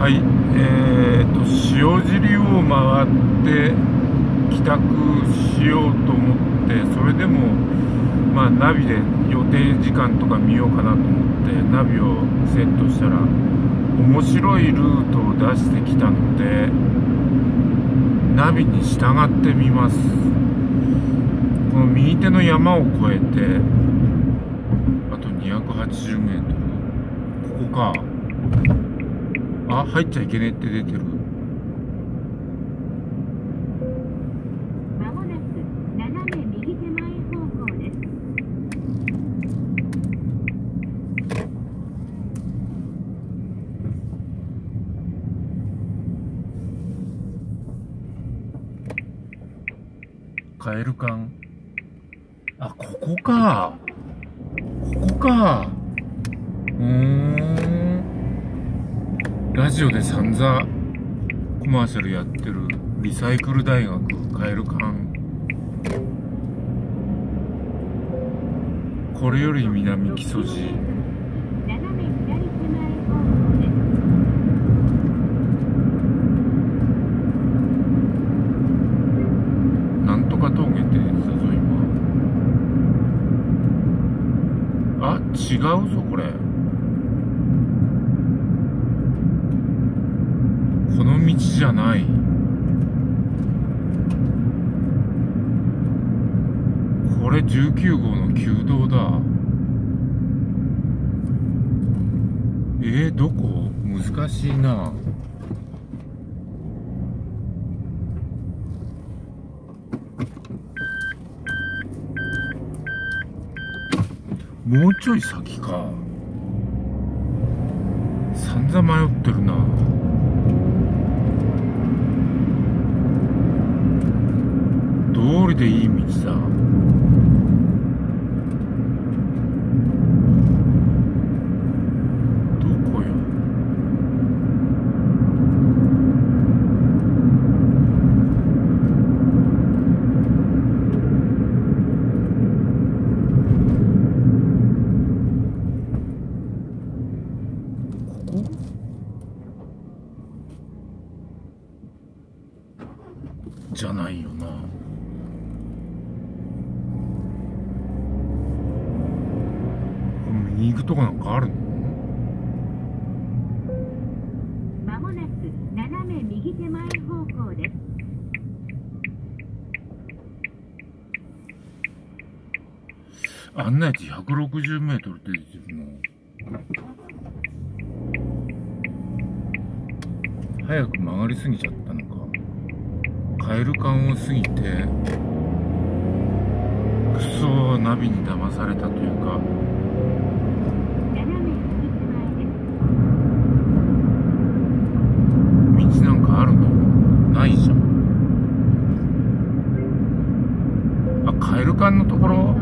はいえーと塩尻を回って帰宅しようと思ってそれでもまあナビで予定時間とか見ようかなと思ってナビをセットしたら面白いルートを出してきたのでナビに従ってみます。この右手の山を越えてあと 280m ここか。あ入っちゃいけねえって出てる。まもなく斜め右手前方向です。カエル館あここか。ここか。うん。ラジオで散々コマーシャルやってるリサイクル大学カエル館これより南木曽路。なんとか峠って出てたぞ今。あ違うぞこれこの道じゃない。これ19号の旧道だ。えー、どこ？難しいな。もうちょい先か。散々迷ってるな道理でいい道だ。どこよ？ここ？じゃないよなこれ右行くとこなんかあるの？まもなく斜め右手前方向です。案内値160メートルって出てるの。早く曲がりすぎちゃったのか。カエル館を過ぎて、クソナビに騙されたというか、斜め右手前です。道なんかあるのないじゃん。あ、カエル館のところ